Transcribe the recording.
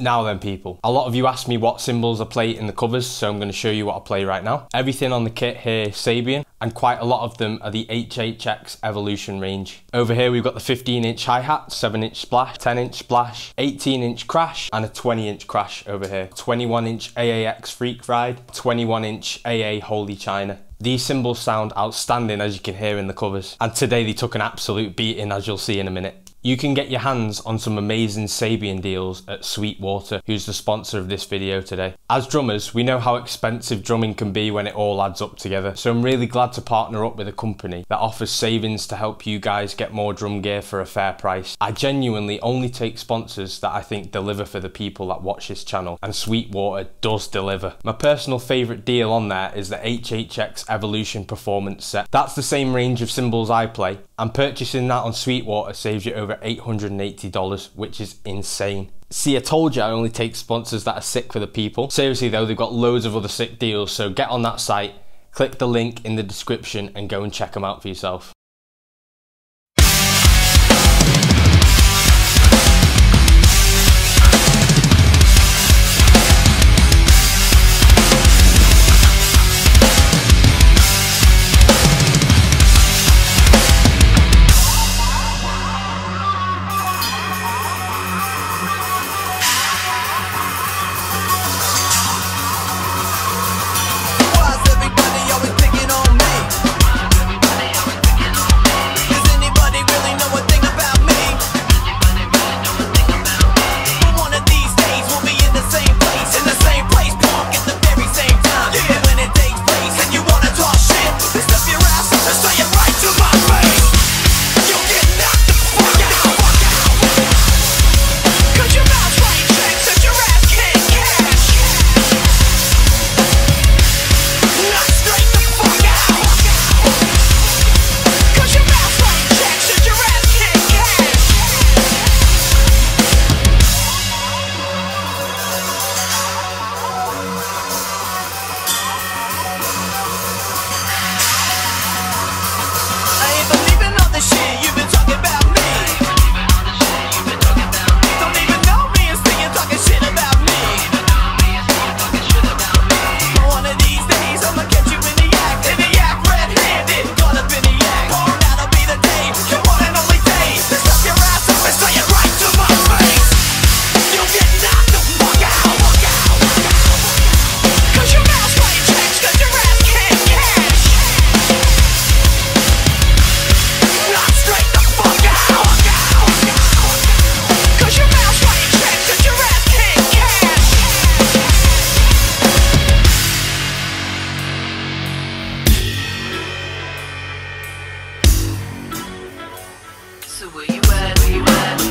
Now then people, a lot of you asked me what cymbals I play in the covers, so I'm going to show you what I play right now. Everything on the kit here Sabian, and quite a lot of them are the HHX Evolution range. Over here we've got the 15 inch hi-hat, 7 inch splash, 10 inch splash, 18 inch crash, and a 20 inch crash over here. 21 inch AAX Freak Ride, 21 inch AA Holy China. These cymbals sound outstanding as you can hear in the covers, and today they took an absolute beating as you'll see in a minute. You can get your hands on some amazing Sabian deals at Sweetwater, who's the sponsor of this video today. As drummers, we know how expensive drumming can be when it all adds up together, so I'm really glad to partner up with a company that offers savings to help you guys get more drum gear for a fair price. I genuinely only take sponsors that I think deliver for the people that watch this channel, and Sweetwater does deliver. My personal favourite deal on there is the HHX Evolution Performance Set. That's the same range of cymbals I play, and purchasing that on Sweetwater saves you over over $880, which is insane. See, I told you I only take sponsors that are sick for the people. Seriously though, they've got loads of other sick deals, so get on that site, click the link in the description and go and check them out for yourself. So where you at? Where you at?